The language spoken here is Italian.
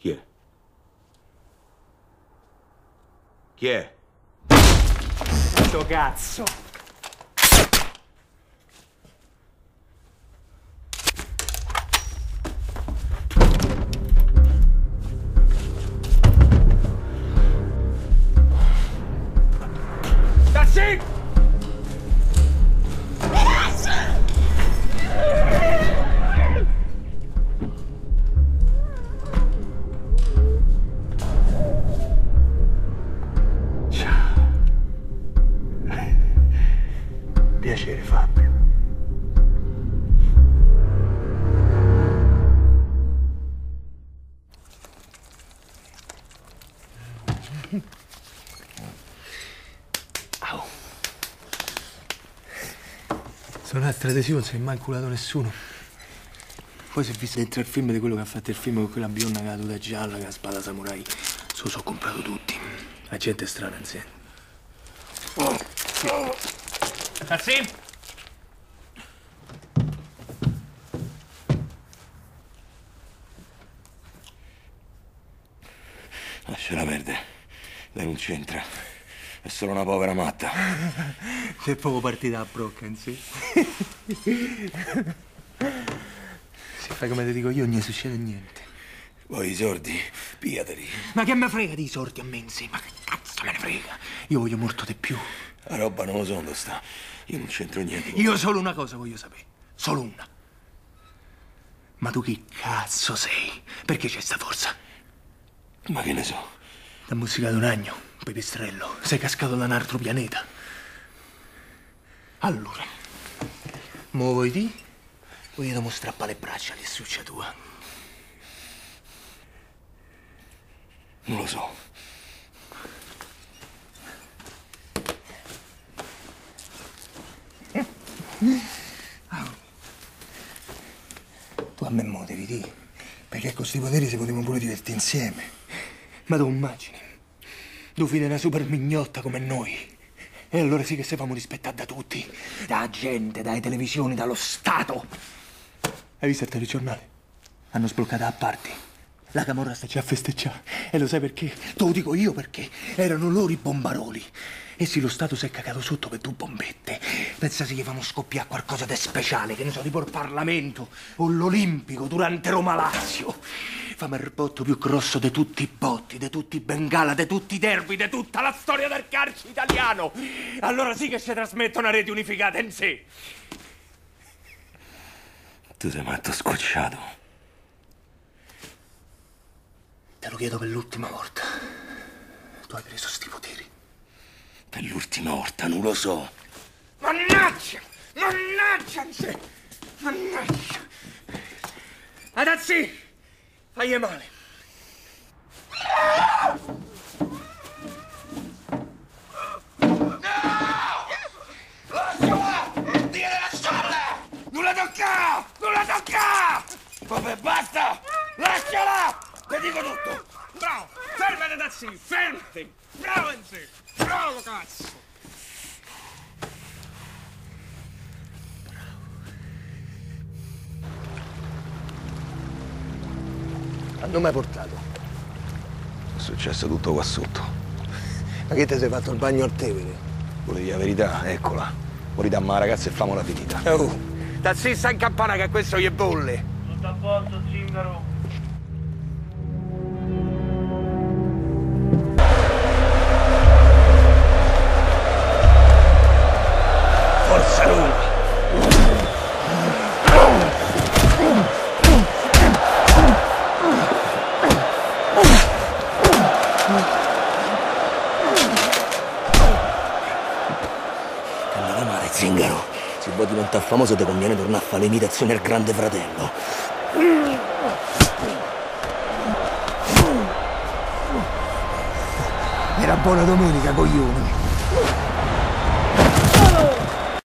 Chi è? Chi è? Sto cazzo! Sono astradesivo, non si è mai culato nessuno. Poi si è visto dentro il film di quello che ha fatto il film con quella bionda con la tuta gialla, con la spada samurai. Se lo so comprato tutti. La gente è strana insieme. Tassi! Lasciala perdere. Lei non c'entra. È solo una povera matta. Sei proprio partita a brocca in sé. Se fai come ti dico io, non gli succede niente. Poi i sordi, pigliateli. Ma che me frega di sordi a me in sé? Ma che cazzo me ne frega? Io voglio molto di più. La roba non lo so dove sta. Io non c'entro niente. Io solo una cosa voglio sapere. Solo una. Ma tu chi cazzo sei? Perché c'è sta forza? Ma che ne so? T'ha musicato un agno, pipistrello. Sei cascato da un altro pianeta. Allora, mo vuoi di? Voglio mostrare le braccia alle succia tua. Non lo so. Tu a me mo devi dire. Perché con questi poteri si potevamo pure divertire insieme. Ma tu immagini? Tu fai una super mignotta come noi. E allora sì che se famo rispettare da tutti. Da gente, dalle televisioni, dallo Stato. Hai visto il telegiornale? Hanno sbloccato a parti. La camorra sta già a festeggiare. E lo sai perché? Te lo dico io perché. Erano loro i bombaroli. E sì, lo Stato si è cagato sotto per due bombette. Pensa se gli fanno scoppiare qualcosa di speciale, che ne so, tipo il Parlamento o l'Olimpico durante Roma Il botto più grosso di tutti i botti, di tutti i bengala, di tutti i derby, di tutta la storia del calcio italiano. Allora sì che si trasmette una rete unificata in sé. Tu sei matto scocciato. Te lo chiedo per l'ultima volta. Tu hai preso sti poteri. Per l'ultima volta non lo so. Mannaggia! Mannaggia! Mannaggia! Adazzi! Fagli male! Non la tocca! Non tocca! Vabbè, basta! Lasciala! Ti dico tutto! Bravo! Fermati, Adazzi! Fermati! Bravo sé! Bravo, cazzo! Hanno mai portato? È successo tutto qua sotto. Ma che ti sei fatto il bagno al Tevere? Volevi la verità? Eccola. Dammi la ragazza e famo la finita. Oh, tassista in campana che questo gli bolle. Tutto a posto, zingaro. Zingaro. Se vuoi diventare famoso ti conviene tornare a fare l'imitazione al grande fratello. Era buona domenica, coglioni.